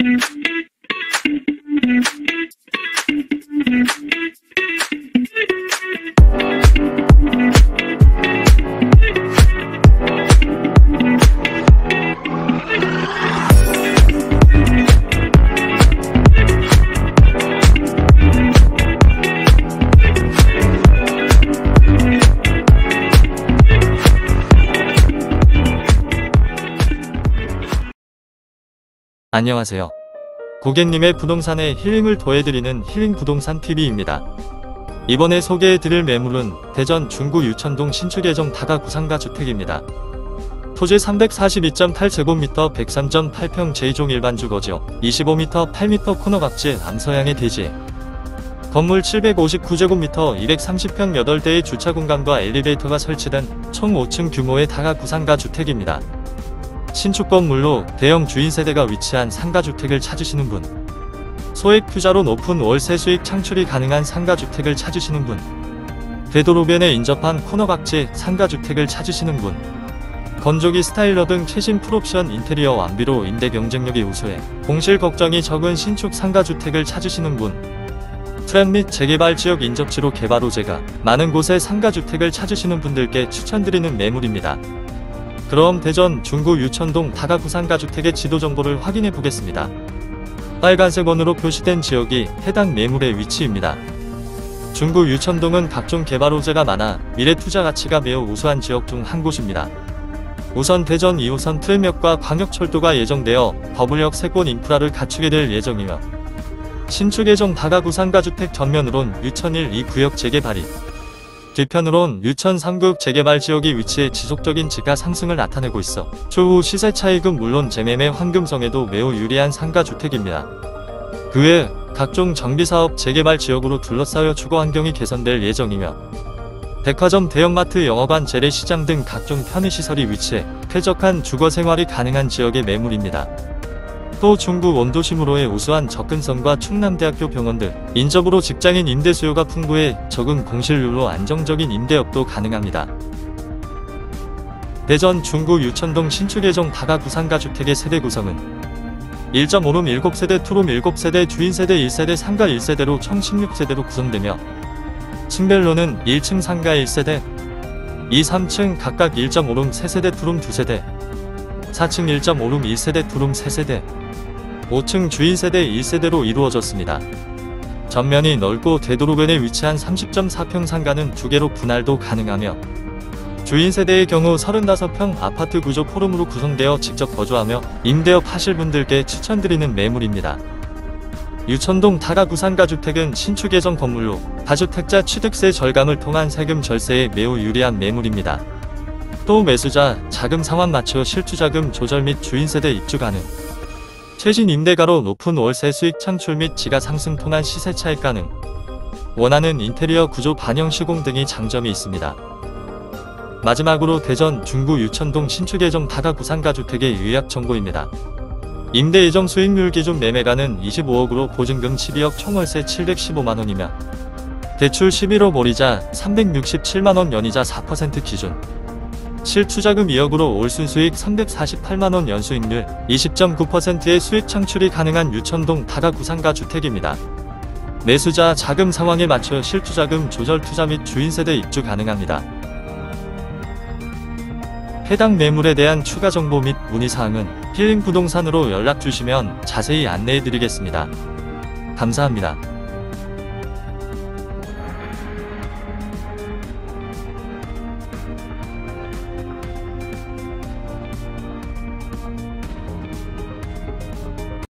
Mm-hmm. 안녕하세요. 고객님의 부동산에 힐링을 더해드리는 힐링 부동산 TV입니다. 이번에 소개해드릴 매물은 대전 중구 유천동 신축예정 다가 구상가 주택입니다. 토지 342.8제곱미터 103.8평 제2종 일반 주거지역 25m 8m 코너 각지 남서향의 대지 건물 759제곱미터 230평 8대의 주차 공간과 엘리베이터가 설치된 총 5층 규모의 다가 구상가 주택입니다. 신축 건물로 대형 주인 세대가 위치한 상가주택을 찾으시는 분. 소액 투자로 높은 월세 수익 창출이 가능한 상가주택을 찾으시는 분. 대도로변에 인접한 코너각지 상가주택을 찾으시는 분. 건조기 스타일러 등 최신 풀옵션 인테리어 완비로 임대 경쟁력이 우수해 공실 걱정이 적은 신축 상가주택을 찾으시는 분. 트램 및 재개발 지역 인접지로 개발 호재가 많은 곳에 상가주택을 찾으시는 분들께 추천드리는 매물입니다. 그럼 대전 중구 유천동 다가구상가주택의 지도 정보를 확인해 보겠습니다. 빨간색 원으로 표시된 지역이 해당 매물의 위치입니다. 중구 유천동은 각종 개발 호재가 많아 미래 투자 가치가 매우 우수한 지역 중 한 곳입니다. 우선 대전 2호선 트램역과 광역철도가 예정되어 버블역 세권 인프라를 갖추게 될 예정이며 신축 예정 다가구상가주택 전면으론 유천 1, 2구역 재개발이 뒤편으론 유천 3급 재개발 지역이 위치해 지속적인 지가 상승을 나타내고 있어 추후 시세 차익은 물론 재매매 환금성에도 매우 유리한 상가주택입니다. 그 외 각종 정비사업 재개발 지역으로 둘러싸여 주거 환경이 개선될 예정이며 백화점 대형마트 영업관 재래시장 등 각종 편의시설이 위치해 쾌적한 주거 생활이 가능한 지역의 매물입니다. 또 중구 원도심으로의 우수한 접근성과 충남대학교 병원 등 인접으로 직장인 임대 수요가 풍부해 적은 공실률로 안정적인 임대업도 가능합니다. 대전 중구 유천동 신축예정 다가구상가주택의 세대 구성은 1.5룸 7세대 투룸 7세대 주인세대 1세대 상가 1세대로 총 16세대로 구성되며 층별로는 1층 상가 1세대 2, 3층 각각 1.5룸 3세대 투룸 2세대 4층 1.5룸 1세대 투룸 3세대 5층 주인 세대 1세대로 이루어졌습니다. 전면이 넓고 대도로변에 위치한 30.4평 상가는 두 개로 분할도 가능하며 주인 세대의 경우 35평 아파트 구조 포럼으로 구성되어 직접 거주하며 임대업 하실 분들께 추천드리는 매물입니다. 유천동 다가구상가주택은 신축 예정 건물로 다주택자 취득세 절감을 통한 세금 절세에 매우 유리한 매물입니다. 또 매수자 자금 상환 맞춰 실투자금 조절 및 주인세대 입주 가능 최신 임대가로 높은 월세 수익 창출 및 지가 상승 통한 시세 차익 가능 원하는 인테리어 구조 반영 시공 등의 장점이 있습니다. 마지막으로 대전 중구 유천동 신축 예정 다가 구상가주택의 유약 정보입니다. 임대 예정 수익률 기준 매매가는 25억으로 보증금 12억 총월세 715만원이며 대출 11호 몰이자 367만원 연이자 4% 기준 실투자금 2억으로 올 순수익 348만원 연수익률 20.9%의 수익 창출이 가능한 유천동 다가 구상가 주택입니다. 매수자 자금 상황에 맞춰 실투자금 조절 투자 및 주인세대 입주 가능합니다. 해당 매물에 대한 추가 정보 및 문의사항은 힐링 부동산으로 연락 주시면 자세히 안내해 드리겠습니다. 감사합니다.